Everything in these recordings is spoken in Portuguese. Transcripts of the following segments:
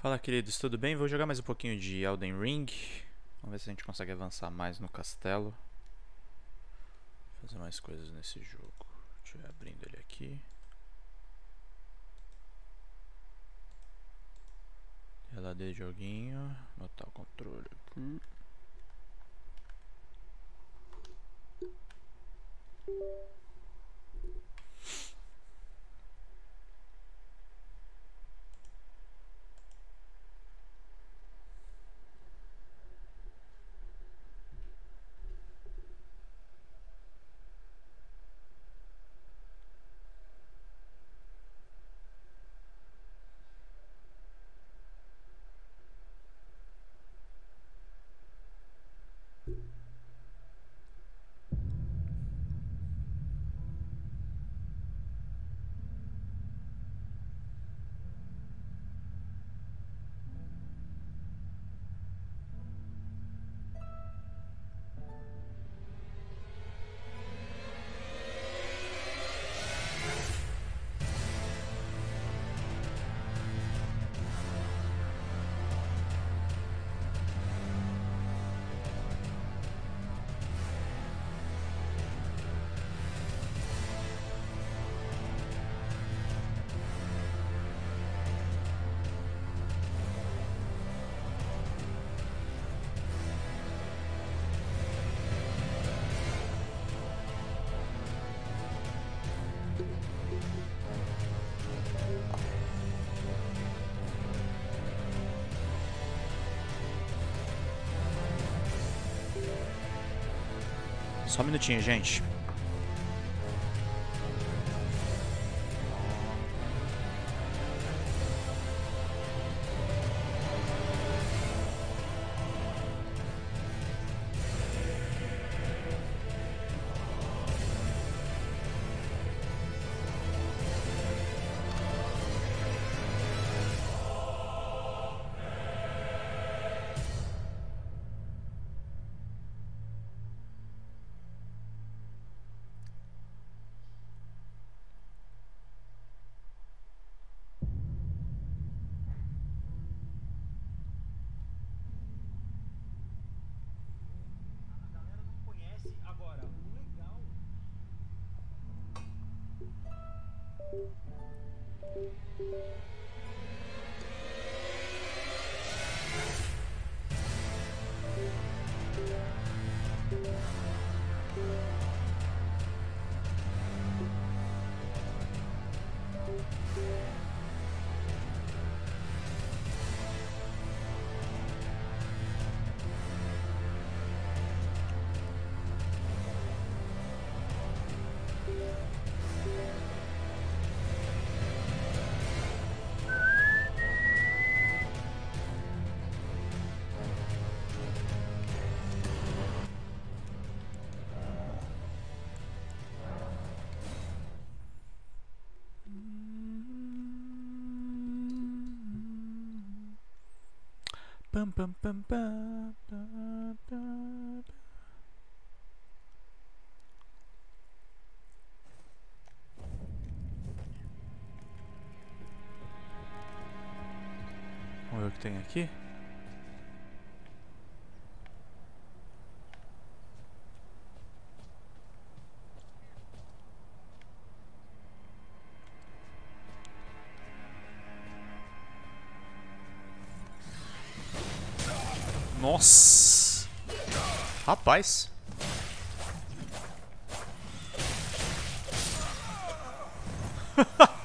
Fala queridos, tudo bem? Vou jogar mais um pouquinho de Elden Ring. Vamos ver se a gente consegue avançar mais no castelo. Fazer mais coisas nesse jogo. Deixa eu abrindo ele aqui. Tela de joguinho. Botar o controle aqui. Só um minutinho, gente. Pam, pam, pam, pam. Vamos ver o que tem aqui. Boss. Hard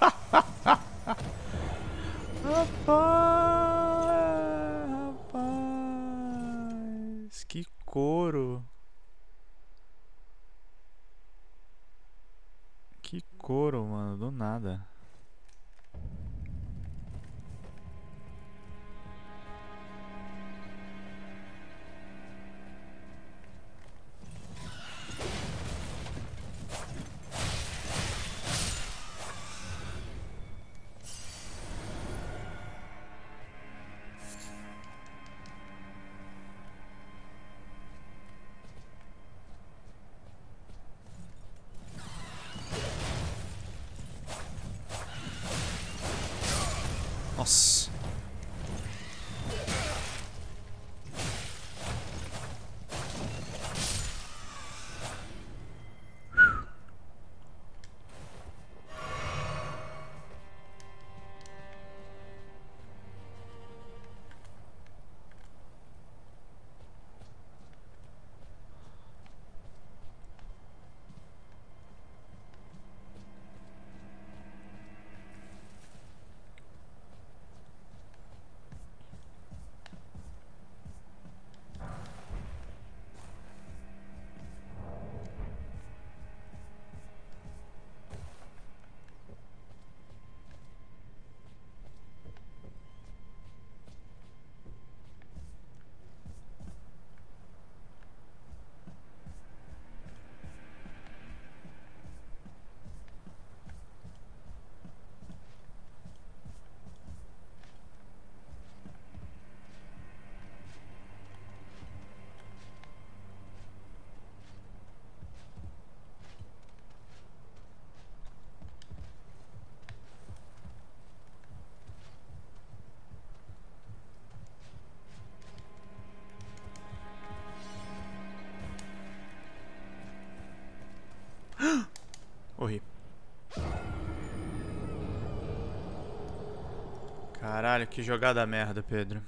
Caralho, que jogada merda, Pedro.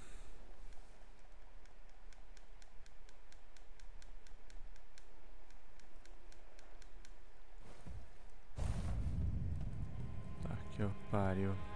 Tá que pariu.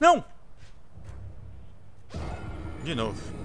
Não! De novo.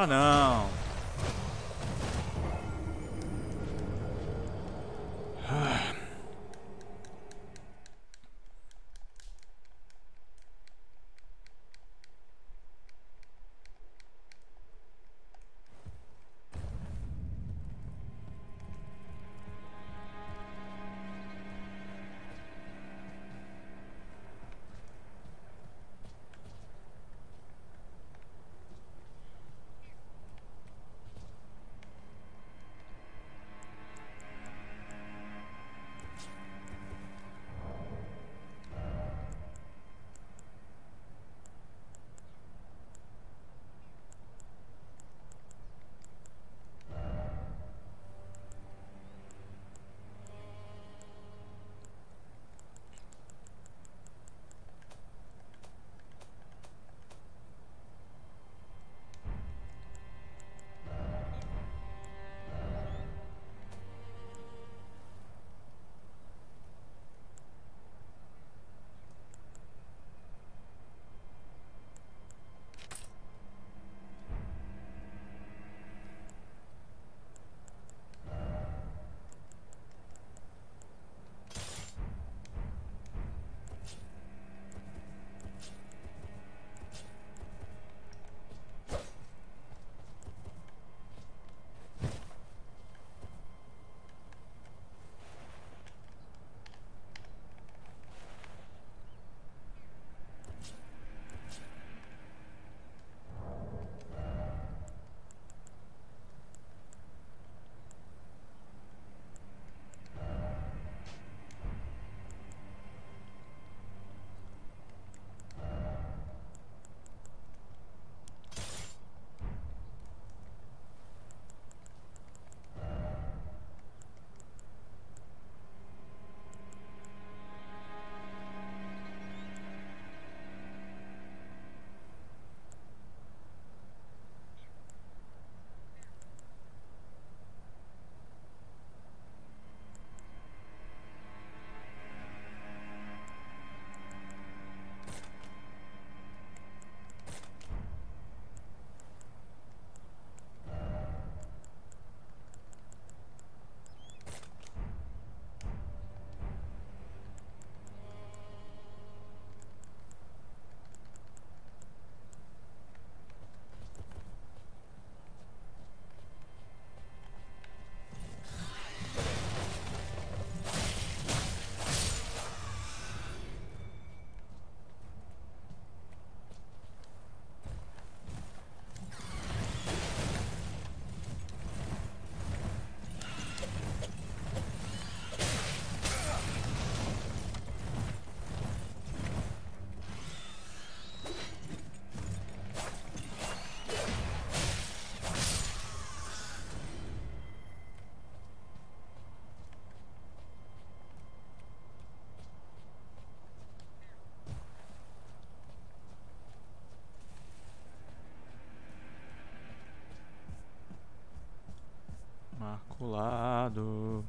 Ah, não. Maculado.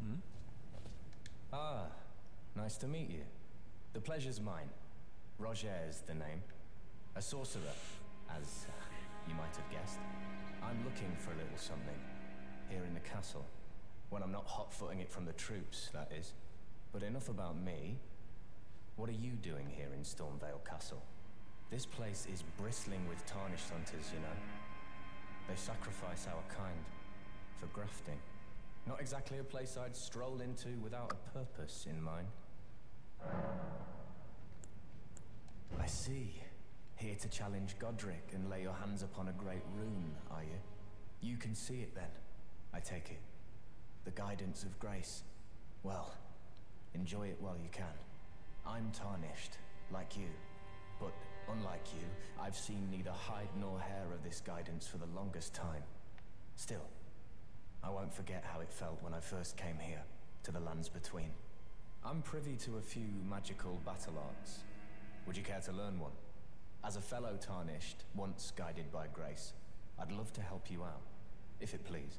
Hmm? Ah, nice to meet you. The pleasure's mine. Roger is the name. A sorcerer, as uh, you might have guessed. I'm looking for a little something here in the castle. When I'm not hot-footing it from the troops, that is. But enough about me. What are you doing here in Stormvale Castle? This place is bristling with tarnished hunters, you know. They sacrifice our kind for grafting. Not exactly a place I'd stroll into without a purpose in mind. I see. Here to challenge Godric and lay your hands upon a great rune, are you? You can see it then, I take it. The guidance of grace. Well, enjoy it while you can. I'm tarnished, like you. But unlike you, I've seen neither hide nor hair of this guidance for the longest time. Still, I won't forget how it felt when I first came here, to the lands between. I'm privy to a few magical battle arts. Would you care to learn one? As a fellow tarnished, once guided by grace, I'd love to help you out, if it please.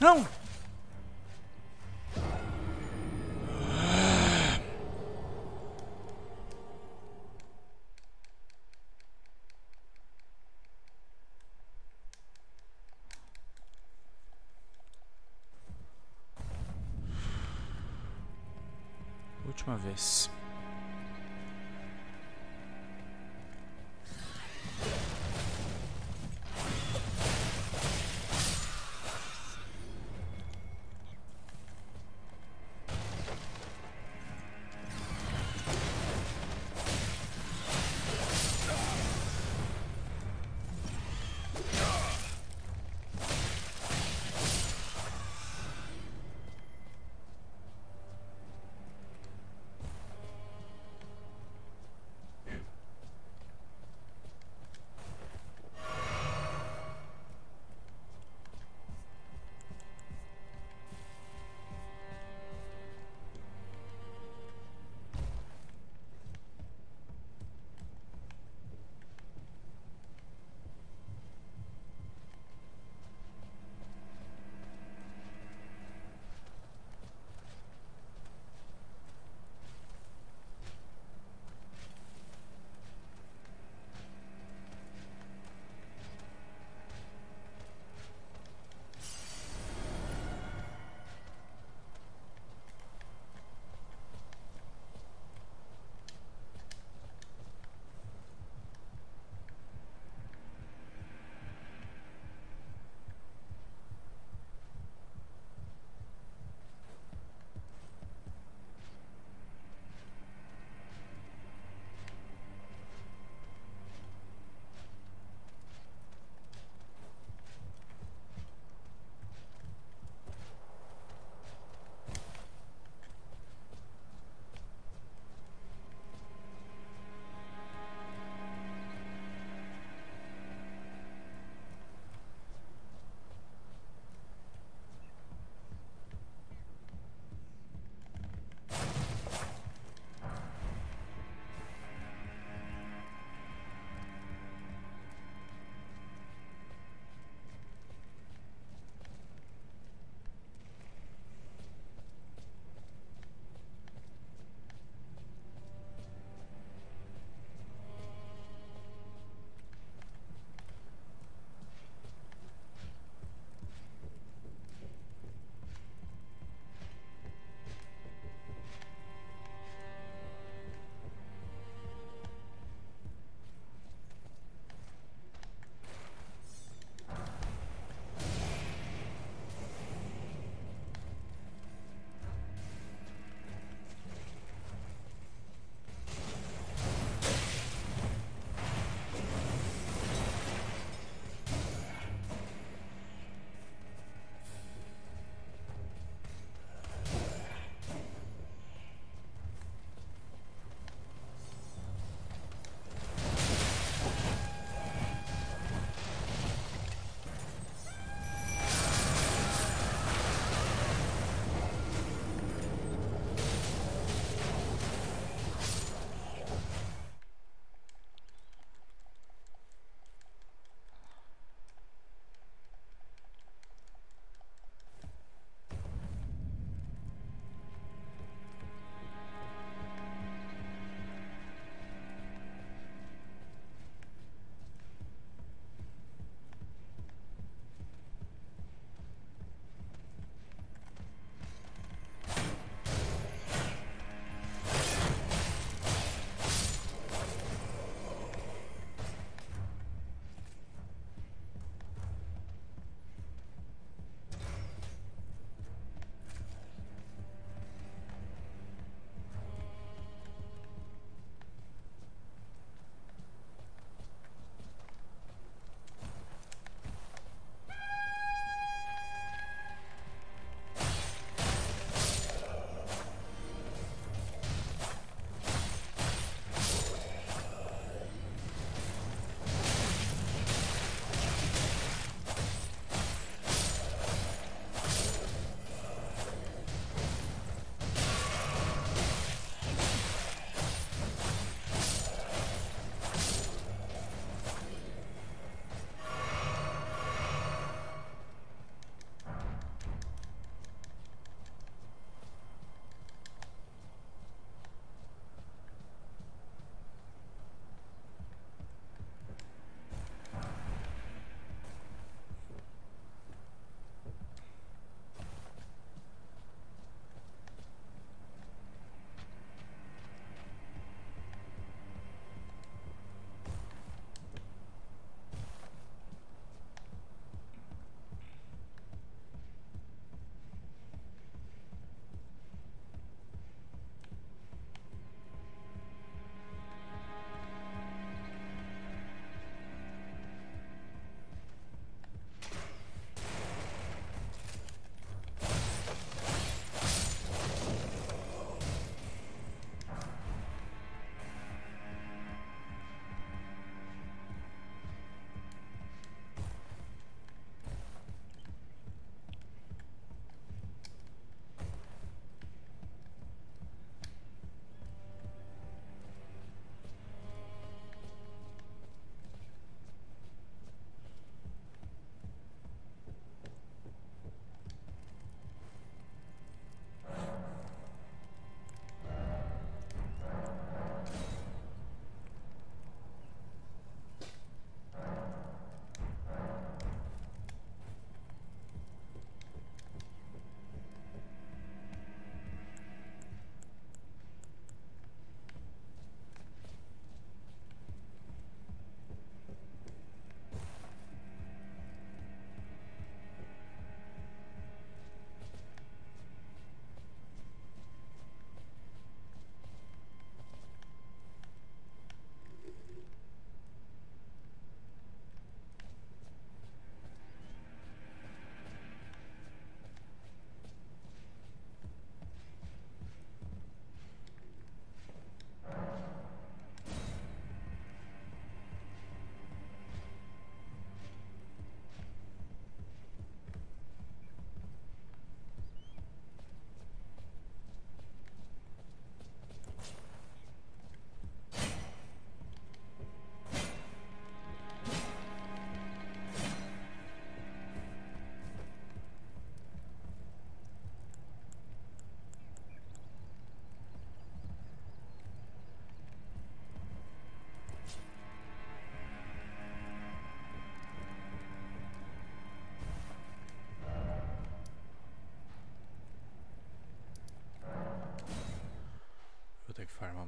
Não! Última vez.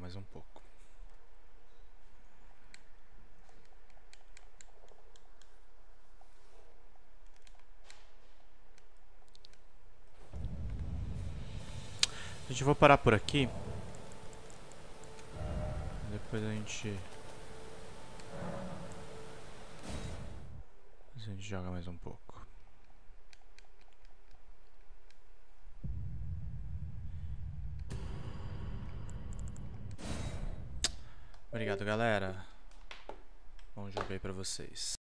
Mais um pouco. A gente vai parar por aqui. Depois a gente. A gente joga mais um pouco. Obrigado, galera. Bom jogo aí pra vocês.